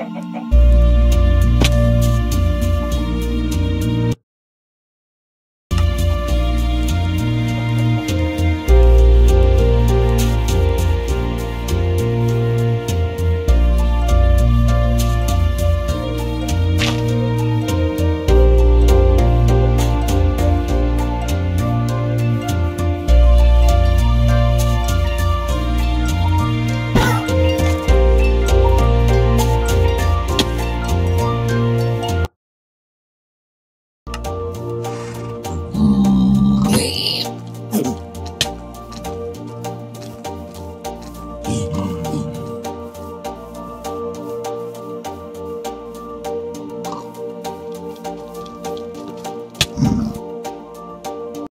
Ha ha ha.